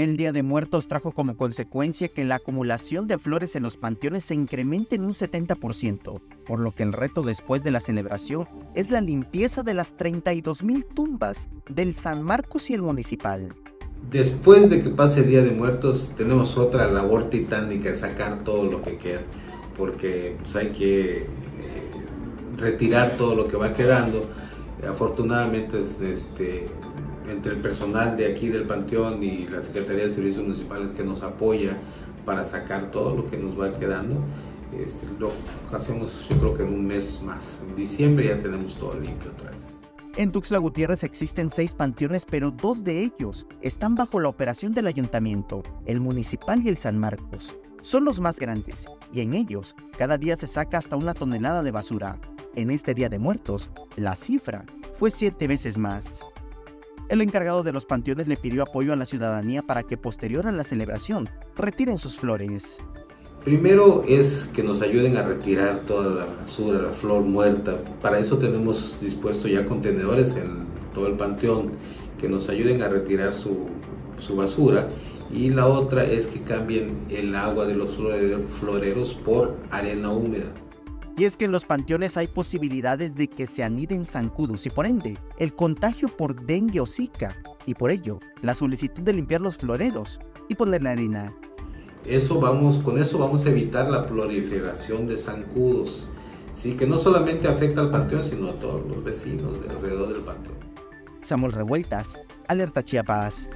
El Día de Muertos trajo como consecuencia que la acumulación de flores en los panteones se incremente en un 70%, por lo que el reto después de la celebración es la limpieza de las 32.000 tumbas del San Marcos y el Municipal. Después de que pase el Día de Muertos, tenemos otra labor titánica, sacar todo lo que queda, porque pues, hay que eh, retirar todo lo que va quedando. Afortunadamente, este, entre el personal de aquí del Panteón y la Secretaría de Servicios Municipales que nos apoya para sacar todo lo que nos va quedando. Este, lo hacemos yo creo que en un mes más. En diciembre ya tenemos todo limpio otra vez. En Tuxtla Gutiérrez existen seis panteones, pero dos de ellos están bajo la operación del ayuntamiento, el municipal y el San Marcos. Son los más grandes, y en ellos cada día se saca hasta una tonelada de basura. En este Día de Muertos, la cifra fue siete veces más. El encargado de los panteones le pidió apoyo a la ciudadanía para que posterior a la celebración retiren sus flores. Primero es que nos ayuden a retirar toda la basura, la flor muerta. Para eso tenemos dispuesto ya contenedores en todo el panteón que nos ayuden a retirar su, su basura. Y la otra es que cambien el agua de los floreros por arena húmeda. Y es que en los panteones hay posibilidades de que se aniden zancudos y por ende el contagio por dengue o zika y por ello la solicitud de limpiar los floreros y poner la arena. Eso vamos, con eso vamos a evitar la proliferación de zancudos, sí que no solamente afecta al panteón sino a todos los vecinos de alrededor del panteón. Samuel Revueltas, Alerta Chiapas.